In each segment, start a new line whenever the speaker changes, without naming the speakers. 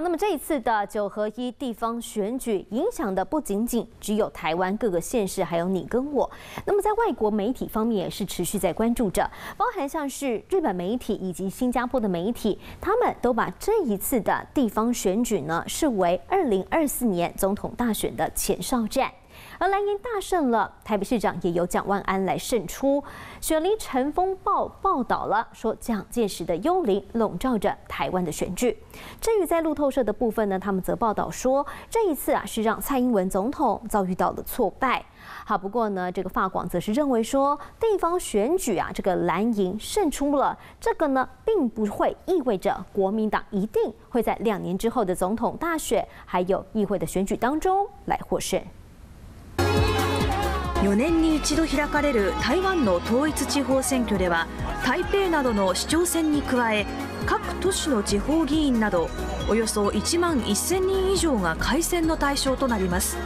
那么这一次的九合一地方选举影响的不仅仅只有台湾各个县市，还有你跟我。那么在外国媒体方面也是持续在关注着，包含像是日本媒体以及新加坡的媒体，他们都把这一次的地方选举呢视为二零二四年总统大选的前哨战。而蓝营大胜了，台北市长也由蒋万安来胜出。选林陈风报报道了，说蒋介石的幽灵笼罩着台湾的选举。至于在路透社的部分呢，他们则报道说，这一次啊是让蔡英文总统遭遇到了挫败。好，不过呢，这个法广则是认为说，地方选举啊，这个蓝营胜出了，这个呢并不会意味着国民党一定会在两年之后的总统大选还有议会的选举当中来获胜。
4年に１度開かれる台湾の統一地方選挙では台北などの市長選に加え各都市の地方議員などおよそ1万1000人以上が改選の対象となります。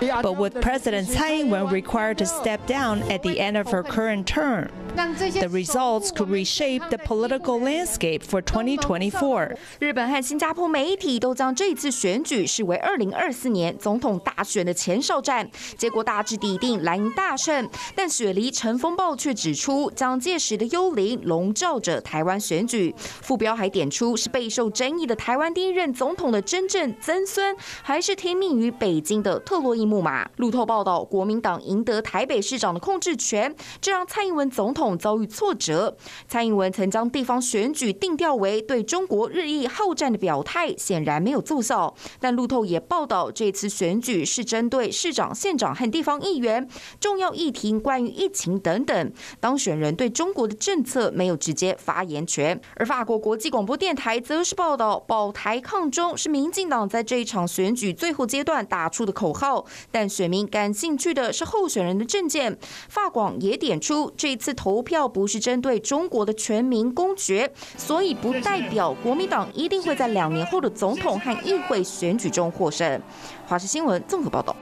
But with President Tsai Ing-wen required to step down at the end of her current term, the results could reshape the political landscape for 2024.
日本和新加坡媒体都将这次选举视为2024年总统大选的前哨战，结果大致底定蓝营大胜。但雪梨晨风暴却指出，蒋介石的幽灵笼罩着台湾选举。副标还点出，是备受争议的台湾第一任总统的真正曾孙，还是听命于北京的特洛伊。木马路透报道，国民党赢得台北市长的控制权，这让蔡英文总统遭遇挫折。蔡英文曾将地方选举定调为对中国日益好战的表态，显然没有奏效。但路透也报道，这次选举是针对市长、县长和地方议员重要议题，关于疫情等等，当选人对中国的政策没有直接发言权。而法国国际广播电台则是报道，保台抗中是民进党在这一场选举最后阶段打出的口号。但选民感兴趣的是候选人的证件。法广也点出，这次投票不是针对中国的全民公决，所以不代表国民党一定会在两年后的总统和议会选举中获胜。华视新闻综合报道。